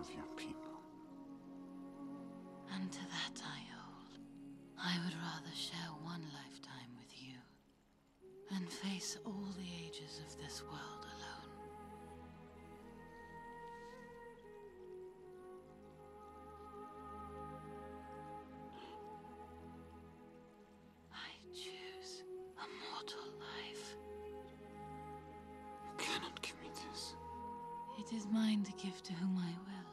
of your people. And to that I hold. I would rather share one lifetime with you than face all the ages of this world alone. I choose a mortal life. You cannot give me this. It is mine to give to whom I will.